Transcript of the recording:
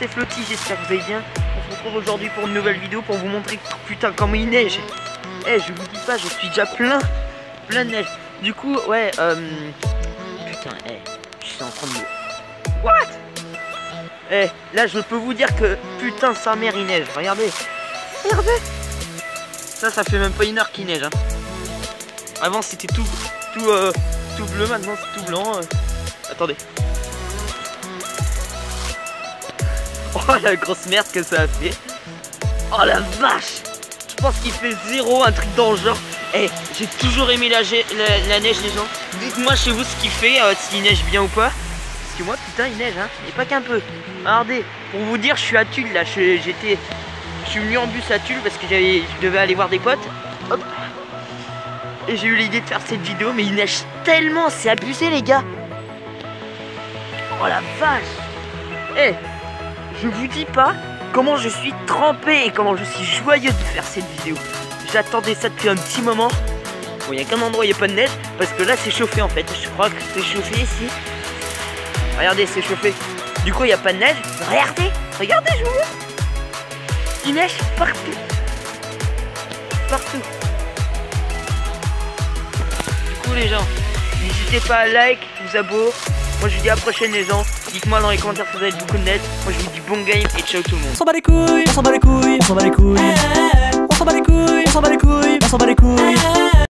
c'est Flotti, j'espère que vous allez bien. On se retrouve aujourd'hui pour une nouvelle vidéo pour vous montrer putain comment il neige. Eh, je vous dis pas, je suis déjà plein, plein de neige. Du coup, ouais, euh... Putain, eh, je suis en train de... What? Eh, là je peux vous dire que putain sa mère il neige, regardez. Regardez Ça, ça fait même pas une heure qu'il neige. Hein. Avant c'était tout, tout, euh, tout bleu, maintenant c'est tout blanc. euh. Attendez. Oh la grosse merde que ça a fait. Oh la vache Je pense qu'il fait zéro, un truc dans le genre. Eh, j'ai toujours aimé la, neige les gens. Dites-moi chez vous ce qu'il fait, euh, s'il neige bien ou pas. Parce que moi putain il neige hein, et pas qu'un peu. Regardez, pour vous dire je suis à Tulle là, j'étais. Je suis venu en bus à Tulle parce que je devais aller voir des potes. Hop. Et j'ai eu l'idée de faire cette vidéo, mais il neige tellement, c'est abusé les gars. Oh la vache Eh, je vous dis pas comment je suis trempé et comment je suis joyeux de faire cette vidéo. J'attendais ça depuis un petit moment. Bon, il y a qu'un endroit où il n'y a pas de neige, parce que là c'est chauffé en fait. Je crois que c'est chauffé ici. Regardez, c'est chauffé. Du coup, il n'y a pas de neige. Regardez, regardez, je vous montre. Il neige partout. Partout. Du coup, les gens, n'hésitez pas à like, vous abonner. Moi, je vous dis à la prochaine, les gens. Dites-moi dans les commentaires si vous avez beaucoup de neige. Moi, je vous dis bon game et ciao tout le monde. On s'en bat les couilles, on s'en bat les couilles, on s'en bat les couilles. On s'en bat les couilles, on s'en bat les couilles, on s'en bat les couilles.